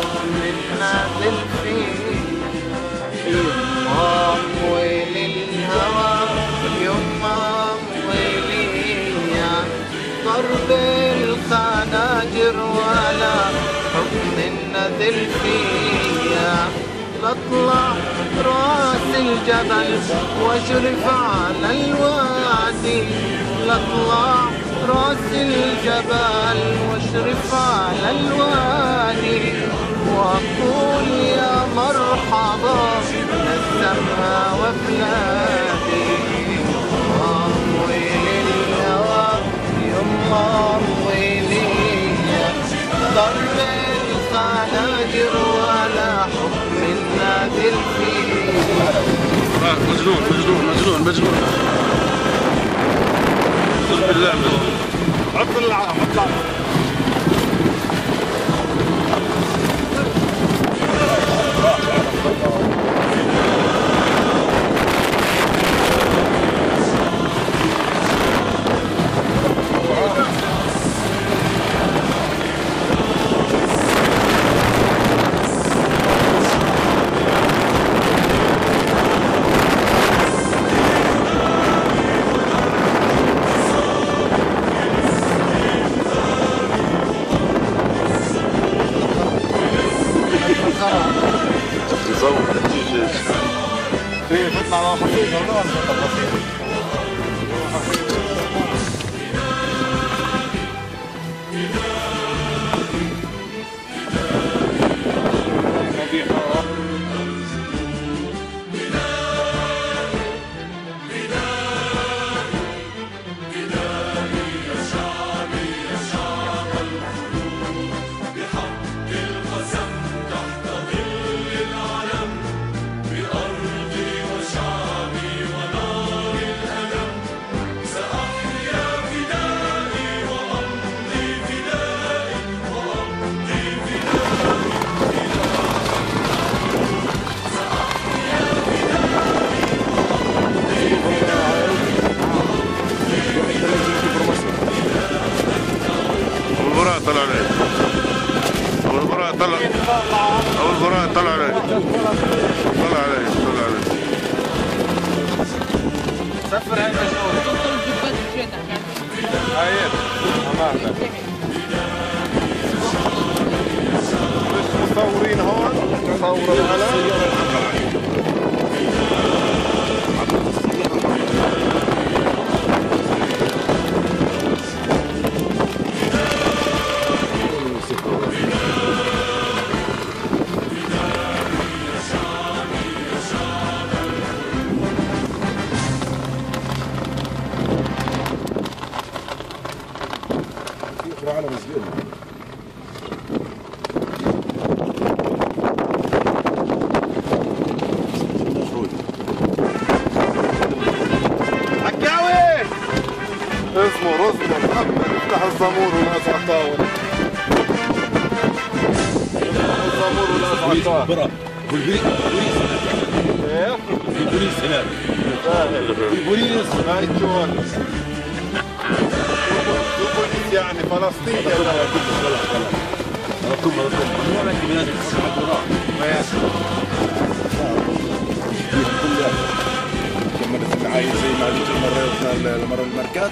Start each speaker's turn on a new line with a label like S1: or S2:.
S1: اطلع ضرب الخناجر ولا لطلع راس الجبل واشرف على الوادي لطلع رأس الجبل واشرف على الوادي.
S2: مجنون مجنون مجنون مجنون. بالله مجنون
S3: عطل العالم
S2: 그렇
S3: 다고볼수있 는.
S2: ابو البراء طلع عليه طلع عليه طلع عليه
S3: سفر هاي مجنون هاي. امامنا مصورين هون صوروا العلم عكاوي اصبر اصبر افتح الزامور وناس عطاول وناس إيه؟
S4: البوليس هناك.
S3: البوليس هاي جون
S4: هذا
S3: ماشي
S4: كملت المره المره الماركات